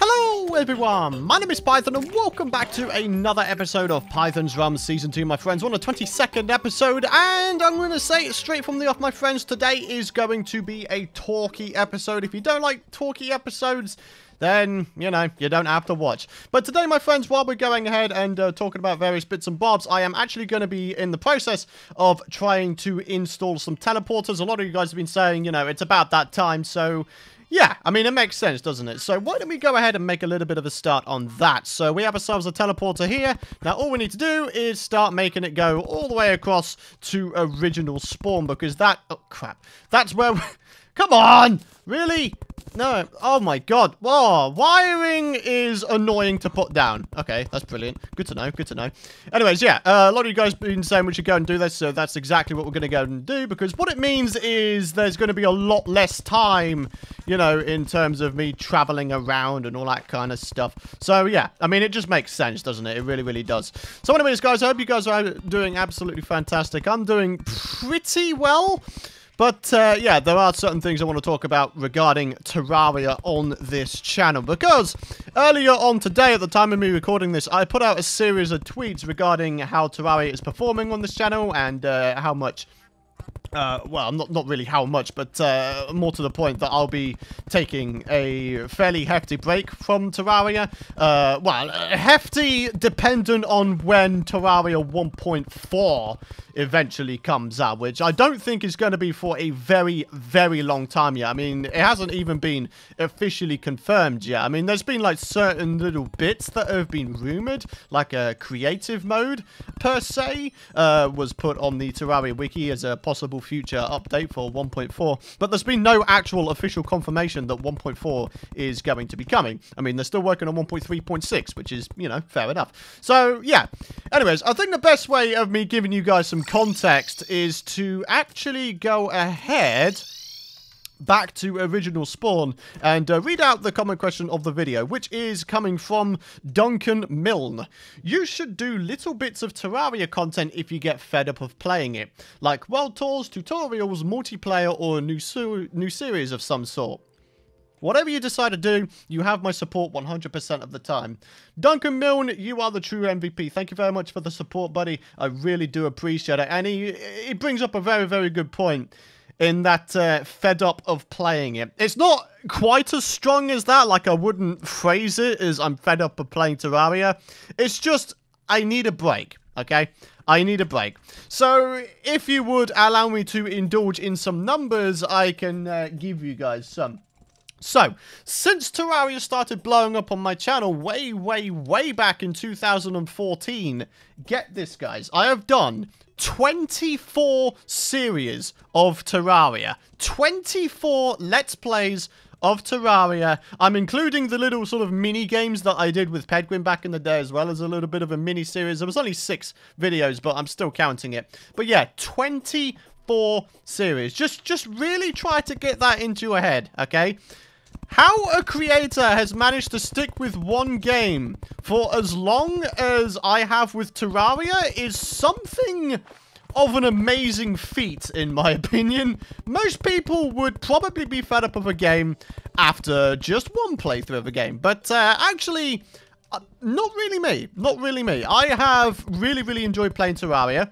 Hello everyone, my name is Python and welcome back to another episode of Python's Realm Season 2, my friends. We're on the 22nd episode and I'm going to say it straight from the off, my friends. Today is going to be a talky episode. If you don't like talky episodes, then, you know, you don't have to watch. But today, my friends, while we're going ahead and uh, talking about various bits and bobs, I am actually going to be in the process of trying to install some teleporters. A lot of you guys have been saying, you know, it's about that time, so... Yeah, I mean, it makes sense, doesn't it? So why don't we go ahead and make a little bit of a start on that? So we have ourselves a teleporter here. Now, all we need to do is start making it go all the way across to original spawn, because that... Oh, crap. That's where... Come on! Really? No. Oh my god. Whoa. Wiring is annoying to put down. Okay, that's brilliant. Good to know. Good to know. Anyways, yeah. Uh, a lot of you guys been saying we should go and do this, so that's exactly what we're going to go and do, because what it means is there's going to be a lot less time, you know, in terms of me traveling around and all that kind of stuff. So, yeah. I mean, it just makes sense, doesn't it? It really, really does. So, anyways, guys, I hope you guys are doing absolutely fantastic. I'm doing pretty well. But, uh, yeah, there are certain things I want to talk about regarding Terraria on this channel. Because earlier on today, at the time of me recording this, I put out a series of tweets regarding how Terraria is performing on this channel and uh, how much uh, well, not not really how much, but uh, more to the point that I'll be taking a fairly hefty break from Terraria. Uh, well, hefty dependent on when Terraria 1.4 eventually comes out, which I don't think is going to be for a very, very long time yet. I mean, it hasn't even been officially confirmed yet. I mean, there's been like certain little bits that have been rumored, like a creative mode per se, uh, was put on the Terraria wiki as a possible future update for 1.4, but there's been no actual official confirmation that 1.4 is going to be coming. I mean, they're still working on 1.3.6, which is, you know, fair enough. So, yeah. Anyways, I think the best way of me giving you guys some context is to actually go ahead back to original spawn and uh, read out the comment question of the video which is coming from Duncan Milne. You should do little bits of Terraria content if you get fed up of playing it like world tours, tutorials, multiplayer or a new, new series of some sort. Whatever you decide to do, you have my support 100% of the time. Duncan Milne, you are the true MVP. Thank you very much for the support, buddy. I really do appreciate it. And he, he brings up a very, very good point in that uh, fed up of playing it. It's not quite as strong as that. Like, I wouldn't phrase it as I'm fed up of playing Terraria. It's just, I need a break, okay? I need a break. So, if you would allow me to indulge in some numbers, I can uh, give you guys some. So, since Terraria started blowing up on my channel way, way, way back in 2014, get this, guys. I have done 24 series of Terraria. 24 Let's Plays of Terraria. I'm including the little sort of mini games that I did with Pedguin back in the day as well as a little bit of a mini series. There was only six videos, but I'm still counting it. But yeah, 24 series. Just, just really try to get that into your head, okay? How a creator has managed to stick with one game for as long as I have with Terraria is something of an amazing feat, in my opinion. Most people would probably be fed up of a game after just one playthrough of a game. But uh, actually, uh, not really me. Not really me. I have really, really enjoyed playing Terraria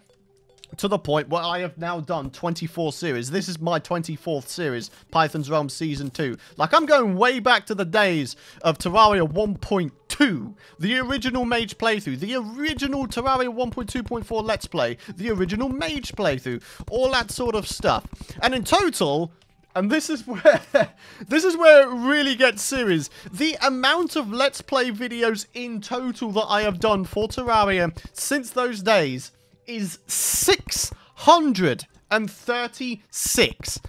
to the point where I have now done 24 series. This is my 24th series, Python's Realm Season 2. Like, I'm going way back to the days of Terraria 1.2, the original Mage playthrough, the original Terraria 1.2.4 Let's Play, the original Mage playthrough, all that sort of stuff. And in total, and this is where this is where it really gets serious. The amount of Let's Play videos in total that I have done for Terraria since those days is 636.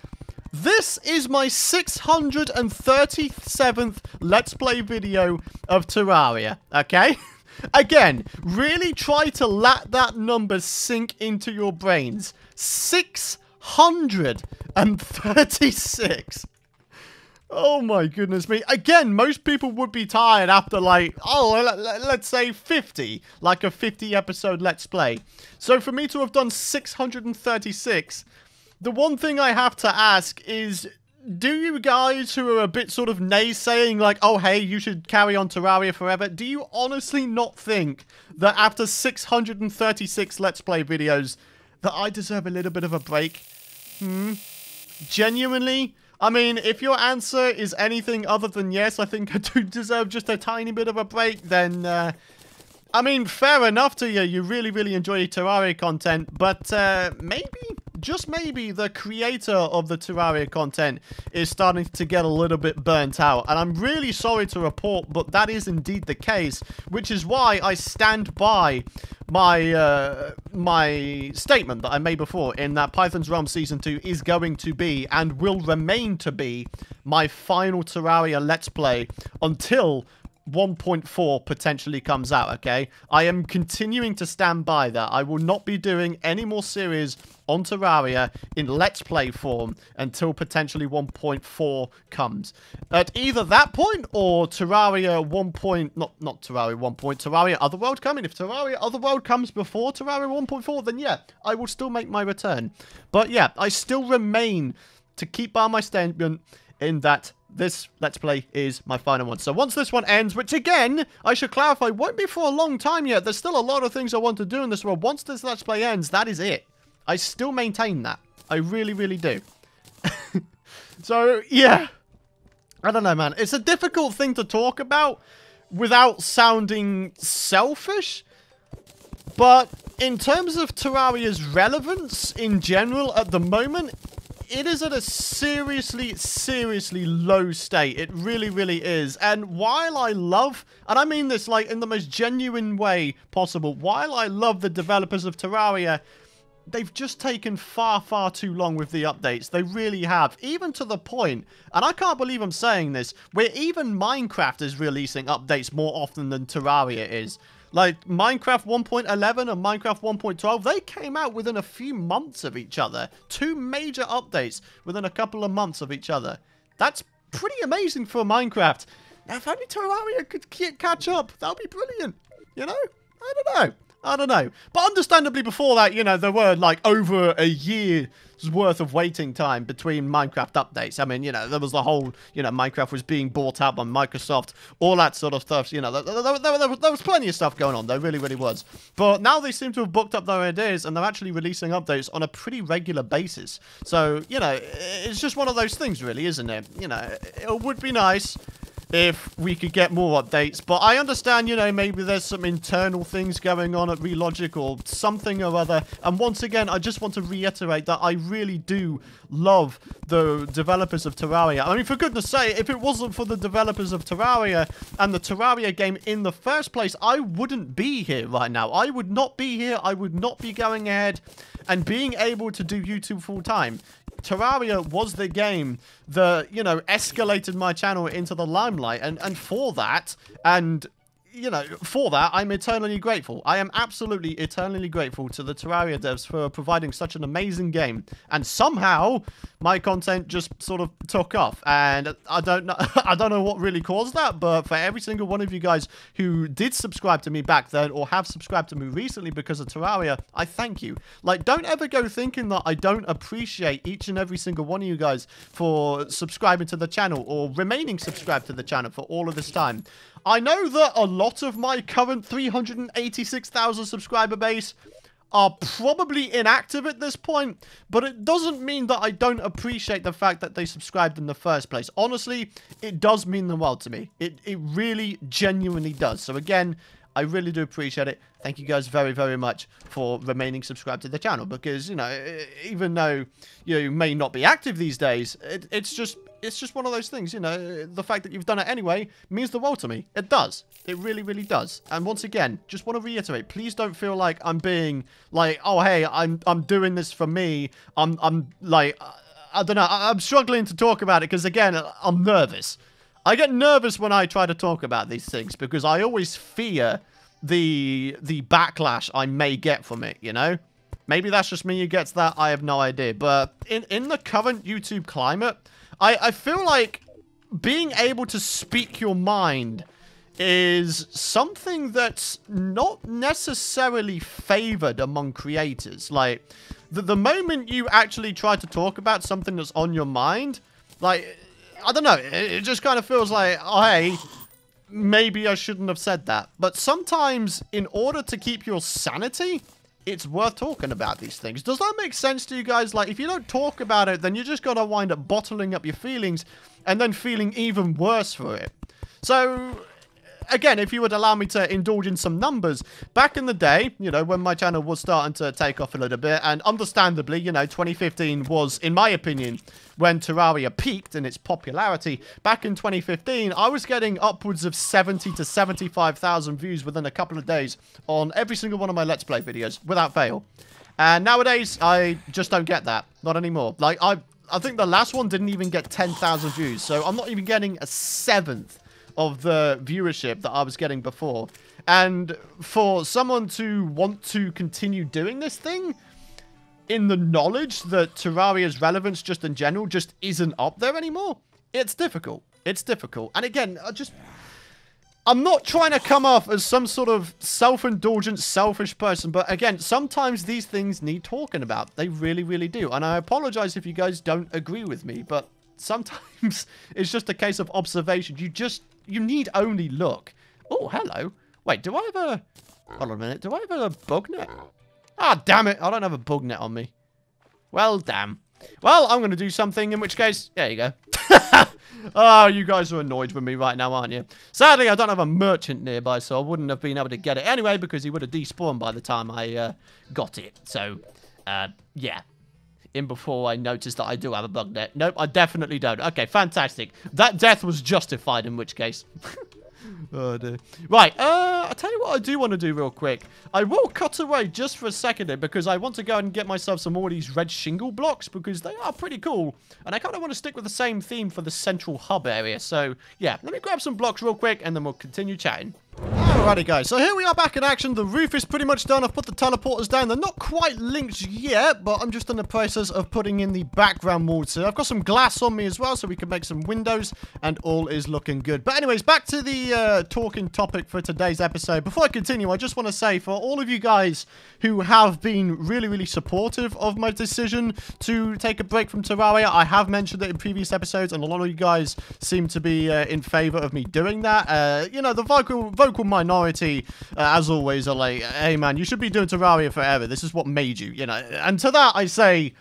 This is my 637th Let's Play video of Terraria, okay? Again, really try to let that number sink into your brains. 636. Oh my goodness me. Again, most people would be tired after like, oh, let's say 50. Like a 50 episode Let's Play. So for me to have done 636, the one thing I have to ask is, do you guys who are a bit sort of naysaying, like, oh, hey, you should carry on Terraria forever, do you honestly not think that after 636 Let's Play videos, that I deserve a little bit of a break? Hmm? Genuinely? I mean, if your answer is anything other than yes, I think I do deserve just a tiny bit of a break, then, uh, I mean, fair enough to you. You really, really enjoy Terraria content, but uh, maybe, just maybe, the creator of the Terraria content is starting to get a little bit burnt out. And I'm really sorry to report, but that is indeed the case, which is why I stand by my uh, my statement that I made before in that Python's Realm Season 2 is going to be and will remain to be my final Terraria Let's Play until 1.4 potentially comes out, okay? I am continuing to stand by that. I will not be doing any more series on Terraria in Let's Play form until potentially 1.4 comes. At either that point or Terraria 1. Point, not, not Terraria 1. Point, Terraria Otherworld coming. If Terraria Otherworld comes before Terraria 1.4, then yeah, I will still make my return. But yeah, I still remain to keep by my statement in that this Let's Play is my final one. So once this one ends, which again, I should clarify, won't be for a long time yet. There's still a lot of things I want to do in this world. Once this Let's Play ends, that is it. I still maintain that. I really, really do. so, yeah. I don't know, man. It's a difficult thing to talk about without sounding selfish. But in terms of Terraria's relevance in general at the moment, it is at a seriously, seriously low state. It really, really is. And while I love, and I mean this like in the most genuine way possible, while I love the developers of Terraria, they've just taken far, far too long with the updates. They really have. Even to the point, and I can't believe I'm saying this, where even Minecraft is releasing updates more often than Terraria is. Like, Minecraft 1.11 and Minecraft 1.12, they came out within a few months of each other. Two major updates within a couple of months of each other. That's pretty amazing for Minecraft. If only Terraria could catch up, that would be brilliant. You know? I don't know. I don't know. But understandably, before that, you know, there were like over a year's worth of waiting time between Minecraft updates. I mean, you know, there was the whole, you know, Minecraft was being bought out by Microsoft, all that sort of stuff. You know, there, there, there, there was plenty of stuff going on. There really, really was. But now they seem to have booked up their ideas and they're actually releasing updates on a pretty regular basis. So, you know, it's just one of those things, really, isn't it? You know, it would be nice if we could get more updates. But I understand, you know, maybe there's some internal things going on at Relogic or something or other. And once again, I just want to reiterate that I really do love the developers of Terraria. I mean, for goodness sake, if it wasn't for the developers of Terraria and the Terraria game in the first place, I wouldn't be here right now. I would not be here. I would not be going ahead and being able to do YouTube full time. Terraria was the game that, you know, escalated my channel into the limelight. And, and for that, and you know, for that, I'm eternally grateful. I am absolutely eternally grateful to the Terraria devs for providing such an amazing game. And somehow, my content just sort of took off. And I don't know, I don't know what really caused that, but for every single one of you guys who did subscribe to me back then or have subscribed to me recently because of Terraria, I thank you. Like, don't ever go thinking that I don't appreciate each and every single one of you guys for subscribing to the channel or remaining subscribed to the channel for all of this time. I know that a lot of my current 386,000 subscriber base are probably inactive at this point, but it doesn't mean that I don't appreciate the fact that they subscribed in the first place. Honestly, it does mean the world to me. It, it really genuinely does. So again, I really do appreciate it. Thank you guys very, very much for remaining subscribed to the channel because, you know, even though you may not be active these days, it, it's just it's just one of those things, you know, the fact that you've done it anyway means the world to me. It does. It really, really does. And once again, just want to reiterate, please don't feel like I'm being like, oh, hey, I'm, I'm doing this for me. I'm, I'm like, I don't know, I'm struggling to talk about it because, again, I'm nervous. I get nervous when I try to talk about these things because I always fear the the backlash I may get from it, you know? Maybe that's just me who gets that, I have no idea. But in, in the current YouTube climate, I, I feel like being able to speak your mind is something that's not necessarily favored among creators. Like, the, the moment you actually try to talk about something that's on your mind, Like, I don't know. It, it just kind of feels like, oh, hey, maybe I shouldn't have said that. But sometimes, in order to keep your sanity, it's worth talking about these things. Does that make sense to you guys? Like, if you don't talk about it, then you're just going to wind up bottling up your feelings and then feeling even worse for it. So, again, if you would allow me to indulge in some numbers, back in the day, you know, when my channel was starting to take off a little bit, and understandably, you know, 2015 was, in my opinion, when Terraria peaked in its popularity. Back in 2015, I was getting upwards of 70 to 75,000 views within a couple of days on every single one of my Let's Play videos, without fail. And nowadays, I just don't get that. Not anymore. Like, I, I think the last one didn't even get 10,000 views, so I'm not even getting a seventh of the viewership that I was getting before. And for someone to want to continue doing this thing, in the knowledge that Terraria's relevance just in general just isn't up there anymore, it's difficult. It's difficult. And again, I just... I'm not trying to come off as some sort of self-indulgent, selfish person, but again, sometimes these things need talking about. They really, really do. And I apologize if you guys don't agree with me, but sometimes it's just a case of observation. You just you need only look. Oh, hello. Wait, do I have a... Hold on a minute. Do I have a bug net? Ah, oh, damn it. I don't have a bug net on me. Well, damn. Well, I'm going to do something, in which case... There you go. oh, you guys are annoyed with me right now, aren't you? Sadly, I don't have a merchant nearby, so I wouldn't have been able to get it anyway, because he would have despawned by the time I uh, got it. So, uh, yeah in before I noticed that I do have a bug net. Nope, I definitely don't. Okay, fantastic. That death was justified in which case. oh dear. Right, uh, I'll tell you what I do want to do real quick. I will cut away just for a second here because I want to go and get myself some more of these red shingle blocks because they are pretty cool. And I kind of want to stick with the same theme for the central hub area. So, yeah, let me grab some blocks real quick and then we'll continue chatting. Alrighty guys, so here we are back in action. The roof is pretty much done. I've put the teleporters down. They're not quite linked yet, but I'm just in the process of putting in the background walls here. I've got some glass on me as well, so we can make some windows, and all is looking good. But anyways, back to the uh, talking topic for today's episode. Before I continue, I just want to say for all of you guys who have been really, really supportive of my decision to take a break from Terraria, I have mentioned it in previous episodes, and a lot of you guys seem to be uh, in favor of me doing that. Uh, you know, the vocal, vocal minority, uh, as always, are like, hey man, you should be doing Terraria forever. This is what made you, you know. And to that, I say,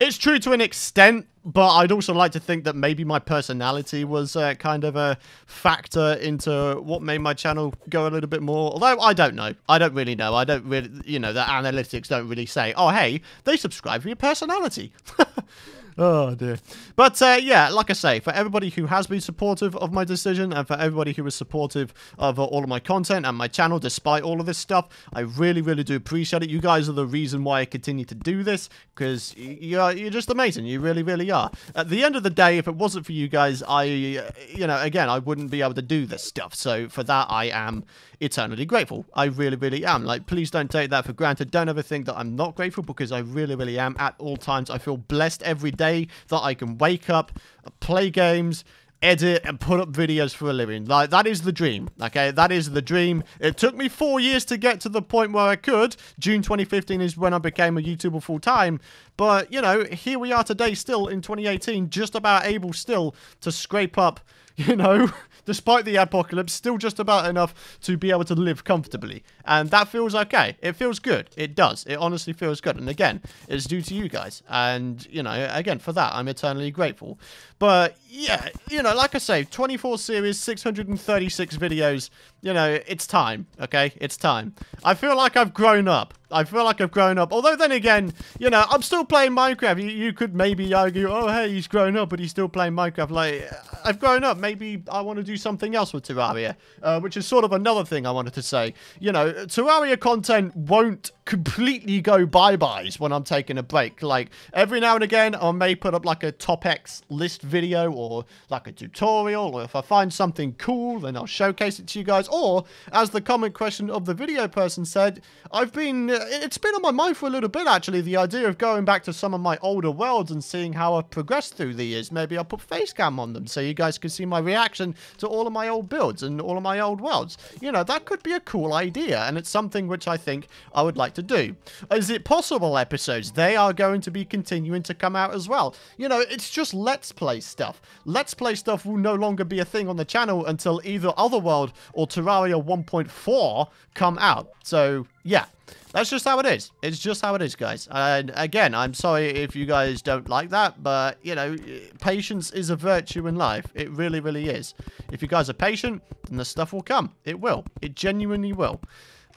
it's true to an extent, but I'd also like to think that maybe my personality was uh, kind of a factor into what made my channel go a little bit more. Although I don't know. I don't really know. I don't really, you know, the analytics don't really say, oh, hey, they subscribe for your personality. Oh, dear. But, uh, yeah, like I say, for everybody who has been supportive of my decision and for everybody who is supportive of uh, all of my content and my channel despite all of this stuff, I really, really do appreciate it. You guys are the reason why I continue to do this because you're, you're just amazing. You really, really are. At the end of the day, if it wasn't for you guys, I, you know, again, I wouldn't be able to do this stuff. So for that, I am eternally grateful. I really, really am. Like, please don't take that for granted. Don't ever think that I'm not grateful because I really, really am at all times. I feel blessed every day that I can wake up, play games, edit and put up videos for a living. Like, that is the dream, okay? That is the dream. It took me four years to get to the point where I could. June 2015 is when I became a YouTuber full-time. But, you know, here we are today still in 2018, just about able still to scrape up, you know, despite the apocalypse, still just about enough to be able to live comfortably. And that feels okay. It feels good. It does. It honestly feels good. And again, it's due to you guys. And, you know, again, for that, I'm eternally grateful. But, yeah, you know, like I say, 24 series, 636 videos, you know, it's time, okay? It's time. I feel like I've grown up. I feel like I've grown up. Although then again, you know, I'm still playing Minecraft. You, you could maybe argue, oh, hey, he's grown up, but he's still playing Minecraft. Like, I've grown up. Maybe I want to do something else with Terraria, uh, which is sort of another thing I wanted to say. You know, Terraria content won't completely go bye-byes when I'm taking a break. Like, every now and again, I may put up like a top X list video or like a tutorial, or if I find something cool, then I'll showcase it to you guys. Or, as the comment question of the video person said, I've been, it's been on my mind for a little bit actually, the idea of going back to some of my older worlds and seeing how I've progressed through the years. Maybe I'll put face cam on them so you guys can see my reaction to all of my old builds and all of my old worlds. You know, that could be a cool idea, and it's something which I think I would like to do. Is it possible episodes? They are going to be continuing to come out as well. You know, it's just Let's Play stuff. Let's Play stuff will no longer be a thing on the channel until either Otherworld or Terraria 1.4 come out. So, yeah. That's just how it is. It's just how it is, guys. And again, I'm sorry if you guys don't like that, but, you know, patience is a virtue in life. It really, really is. If you guys are patient, then the stuff will come. It will. It genuinely will.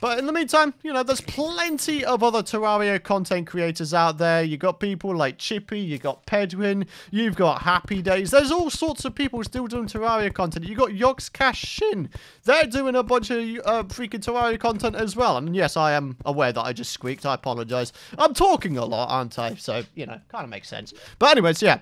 But in the meantime, you know, there's plenty of other Terraria content creators out there. You've got people like Chippy, you've got Pedguin, you've got Happy Days. There's all sorts of people still doing Terraria content. You've got Yogscast Sjin. They're doing a bunch of uh, freaking Terraria content as well. And yes, I am aware that I just squeaked. I apologize. I'm talking a lot, aren't I? So, you know, kind of makes sense. But anyways, yeah.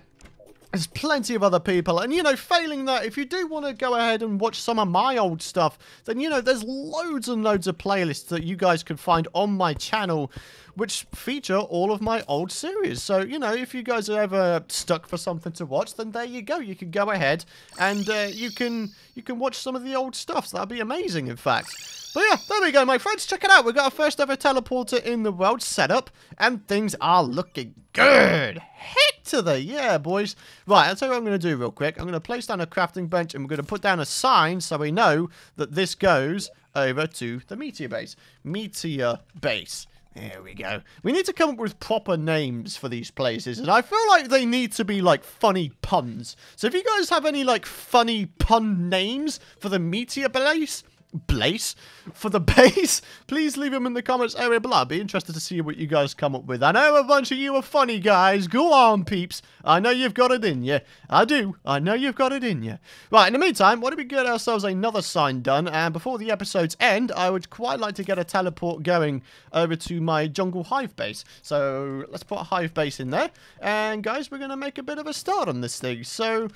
There's plenty of other people, and you know, failing that, if you do want to go ahead and watch some of my old stuff, then you know, there's loads and loads of playlists that you guys can find on my channel which feature all of my old series. So, you know, if you guys are ever stuck for something to watch, then there you go. You can go ahead and uh, you can you can watch some of the old stuff. So that'd be amazing, in fact. But yeah, there we go, my friends. Check it out. We've got our first ever teleporter in the world set up, and things are looking good. Heck to the yeah, boys. Right, I'll tell you what I'm going to do real quick. I'm going to place down a crafting bench, and we're going to put down a sign so we know that this goes over to the meteor base. Meteor base. There we go. We need to come up with proper names for these places, and I feel like they need to be, like, funny puns. So if you guys have any, like, funny pun names for the meteor base, place for the base, please leave them in the comments area below. I'd be interested to see what you guys come up with. I know a bunch of you are funny guys. Go on, peeps. I know you've got it in you. I do. I know you've got it in you. Right, in the meantime, why don't we get ourselves another sign done? And before the episodes end, I would quite like to get a teleport going over to my jungle hive base. So let's put a hive base in there. And guys, we're going to make a bit of a start on this thing. So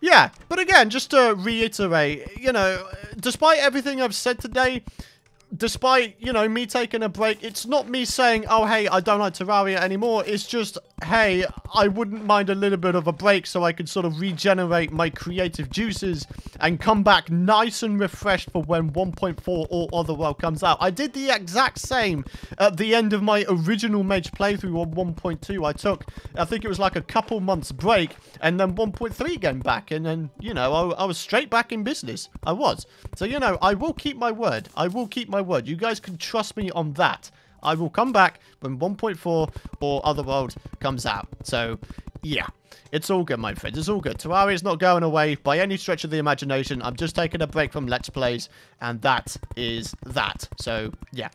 yeah, but again, just to reiterate, you know, despite everything I've said today, despite, you know, me taking a break, it's not me saying, oh, hey, I don't like Terraria anymore. It's just, hey, I wouldn't mind a little bit of a break so I could sort of regenerate my creative juices and come back nice and refreshed for when 1.4 or Otherworld comes out. I did the exact same at the end of my original Mage playthrough on 1.2. I took, I think it was like a couple months break and then 1.3 came back and then, you know, I, I was straight back in business. I was. So, you know, I will keep my word. I will keep my word. You guys can trust me on that. I will come back when 1.4 or Otherworld comes out. So, yeah. It's all good, my friends. It's all good. Terraria is not going away by any stretch of the imagination. I'm just taking a break from Let's Plays, and that is that. So, yeah.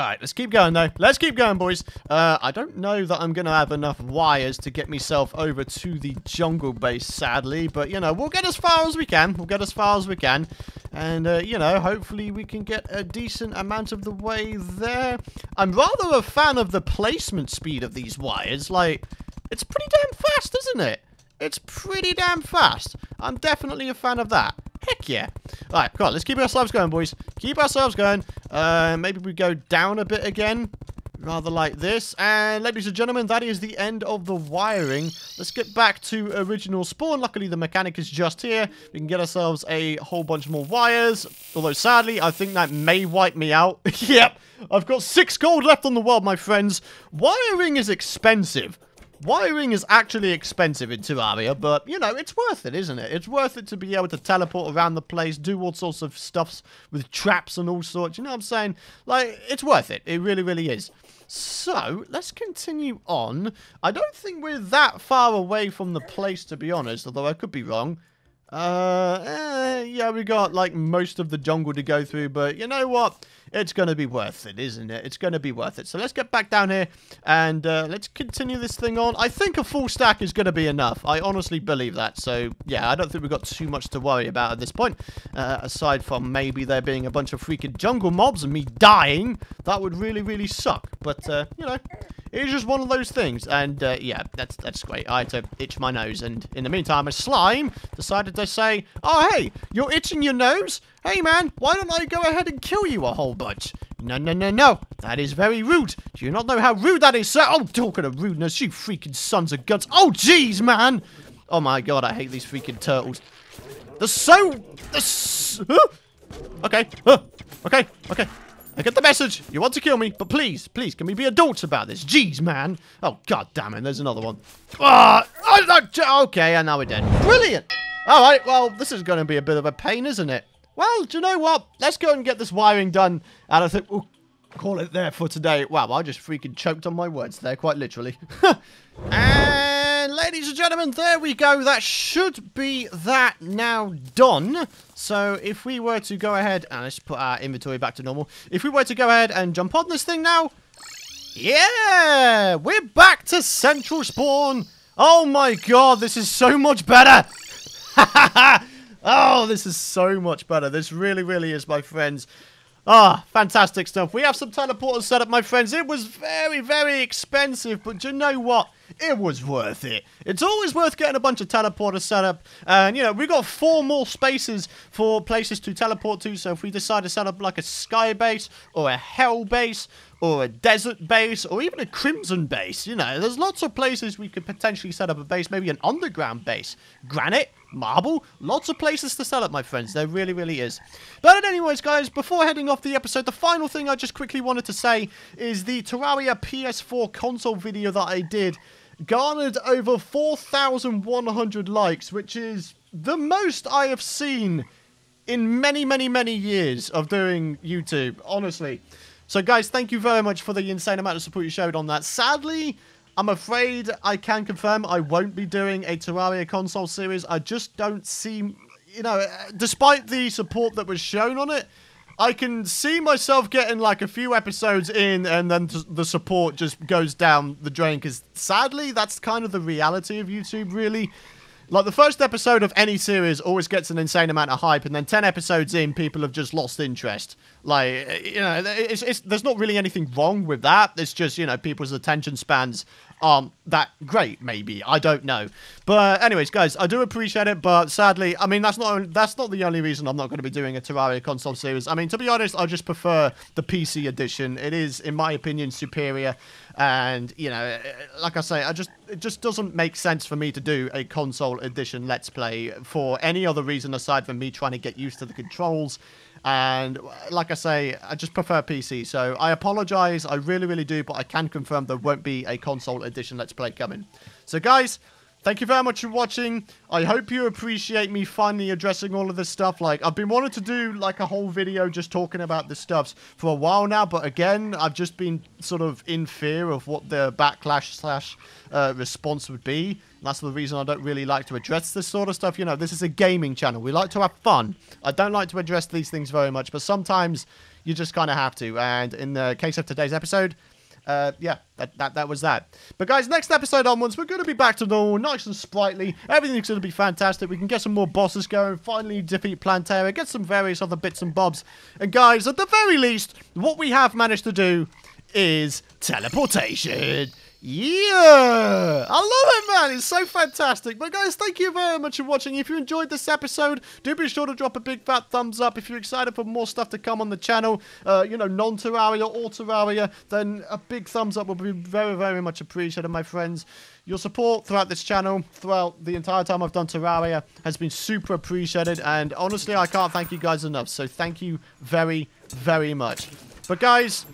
Alright, let's keep going though. Let's keep going, boys. Uh, I don't know that I'm going to have enough wires to get myself over to the jungle base, sadly. But, you know, we'll get as far as we can. We'll get as far as we can. And, uh, you know, hopefully we can get a decent amount of the way there. I'm rather a fan of the placement speed of these wires. Like, it's pretty damn fast, isn't it? It's pretty damn fast. I'm definitely a fan of that. Heck yeah. Alright, come on, let's keep ourselves going, boys. Keep ourselves going. Uh, maybe we go down a bit again. Rather like this. And ladies and gentlemen, that is the end of the wiring. Let's get back to original spawn. Luckily, the mechanic is just here. We can get ourselves a whole bunch more wires. Although, sadly, I think that may wipe me out. yep, I've got six gold left on the world, my friends. Wiring is expensive. Wiring is actually expensive in Terraria, but, you know, it's worth it, isn't it? It's worth it to be able to teleport around the place, do all sorts of stuffs with traps and all sorts, you know what I'm saying? Like, it's worth it. It really, really is. So, let's continue on. I don't think we're that far away from the place, to be honest, although I could be wrong. Uh, eh, yeah, we got, like, most of the jungle to go through, but you know what? It's going to be worth it, isn't it? It's going to be worth it. So let's get back down here and uh, let's continue this thing on. I think a full stack is going to be enough. I honestly believe that. So, yeah, I don't think we've got too much to worry about at this point. Uh, aside from maybe there being a bunch of freaking jungle mobs and me dying. That would really, really suck. But, uh, you know, it's just one of those things. And, uh, yeah, that's that's great. I had to itch my nose. And in the meantime, a slime decided to say, Oh, hey, you're itching your nose? Hey, man, why don't I go ahead and kill you a whole bunch? No, no, no, no. That is very rude. Do you not know how rude that is, sir? Oh, talking of rudeness, you freaking sons of guns. Oh, jeez, man. Oh, my God, I hate these freaking turtles. They're so... They're so... Okay. Okay. Okay. I get the message. You want to kill me, but please, please, can we be adults about this? Jeez, man. Oh, god damn it. There's another one. Ah, oh, okay, and now we're dead. Brilliant. All right, well, this is going to be a bit of a pain, isn't it? Well, do you know what? Let's go and get this wiring done. And I think we'll call it there for today. Wow, I just freaking choked on my words there, quite literally. and ladies and gentlemen, there we go. That should be that now done. So if we were to go ahead, and let's put our inventory back to normal. If we were to go ahead and jump on this thing now, yeah, we're back to central spawn. Oh my god, this is so much better. Oh, this is so much better. This really, really is, my friends. Ah, fantastic stuff. We have some teleporters set up, my friends. It was very, very expensive, but you know what? It was worth it. It's always worth getting a bunch of teleporters set up. And, you know, we've got four more spaces for places to teleport to. So if we decide to set up like a sky base or a hell base or a desert base or even a crimson base, you know, there's lots of places we could potentially set up a base. Maybe an underground base. Granite, marble, lots of places to sell it, my friends. There really, really is. But anyways, guys, before heading off the episode, the final thing I just quickly wanted to say is the Terraria PS4 console video that I did garnered over 4,100 likes, which is the most I have seen in many, many, many years of doing YouTube, honestly. So, guys, thank you very much for the insane amount of support you showed on that. Sadly, I'm afraid I can confirm I won't be doing a Terraria console series. I just don't see, you know, despite the support that was shown on it, I can see myself getting like a few episodes in and then the support just goes down the drain because sadly that's kind of the reality of YouTube really. Like the first episode of any series always gets an insane amount of hype and then 10 episodes in people have just lost interest. Like, you know, it's, it's, there's not really anything wrong with that. It's just, you know, people's attention spans aren't that great, maybe. I don't know. But anyways, guys, I do appreciate it, but sadly, I mean, that's not that's not the only reason I'm not going to be doing a Terraria console series. I mean, to be honest, I just prefer the PC edition. It is, in my opinion, superior. And, you know, like I say, I just it just doesn't make sense for me to do a console edition Let's Play for any other reason aside from me trying to get used to the controls and like I say, I just prefer PC. So I apologize. I really, really do. But I can confirm there won't be a console edition Let's Play coming. So guys, Thank you very much for watching. I hope you appreciate me finally addressing all of this stuff. Like, I've been wanting to do, like, a whole video just talking about the stuff for a while now. But again, I've just been sort of in fear of what the backlash slash uh, response would be. And that's the reason I don't really like to address this sort of stuff. You know, this is a gaming channel. We like to have fun. I don't like to address these things very much. But sometimes you just kind of have to. And in the case of today's episode, uh, yeah, that, that, that was that. But guys, next episode onwards, we're going to be back to normal, nice and sprightly. Everything's going to be fantastic. We can get some more bosses going, finally defeat Plantera, get some various other bits and bobs. And guys, at the very least, what we have managed to do is teleportation. Yeah! I love it, man! It's so fantastic. But guys, thank you very much for watching. If you enjoyed this episode, do be sure to drop a big fat thumbs up. If you're excited for more stuff to come on the channel, uh, you know, non-Terraria or Terraria, then a big thumbs up will be very, very much appreciated, my friends. Your support throughout this channel, throughout the entire time I've done Terraria, has been super appreciated. And honestly, I can't thank you guys enough. So thank you very, very much. But guys,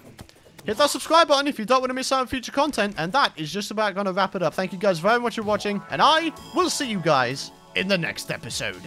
Hit that subscribe button if you don't want to miss out on future content. And that is just about going to wrap it up. Thank you guys very much for watching. And I will see you guys in the next episode.